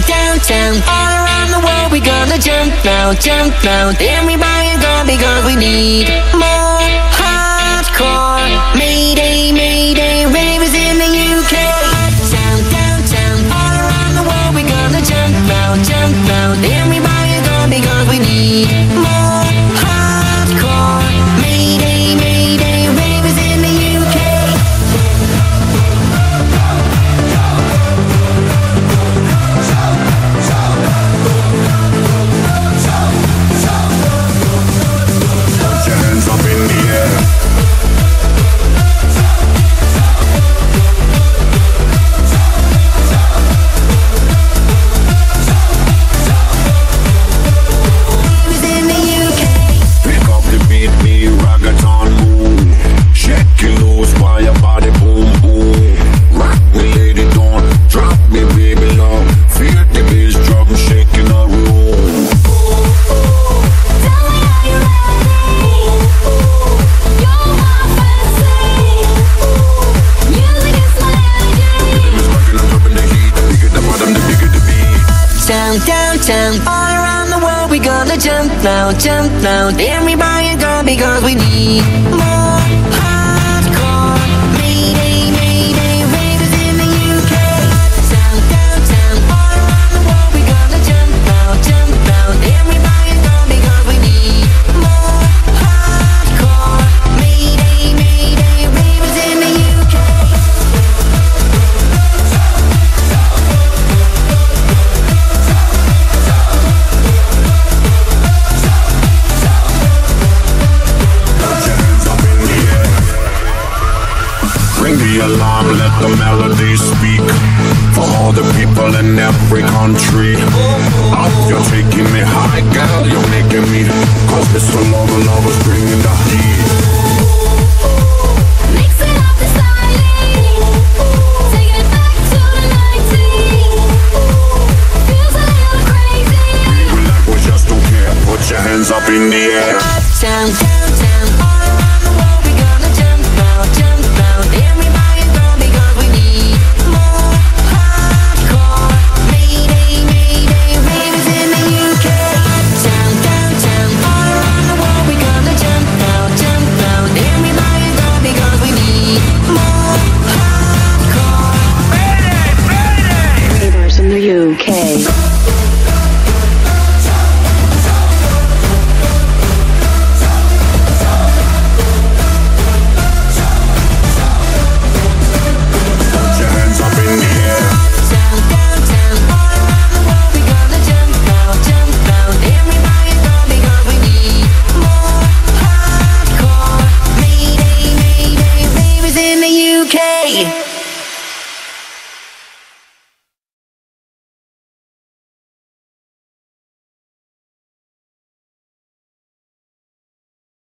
down, downtown. All around the world, we gonna jump now, jump now. Everybody gonna be gone, we need downtown. All around the world, we gonna jump now, jump now. Everybody go because we need more. time, let the melody speak For all the people in every country. You're taking me high, girl, you're making me Cause it's the love, the love is bringing the heat Your hands up in the air. Uptown. you.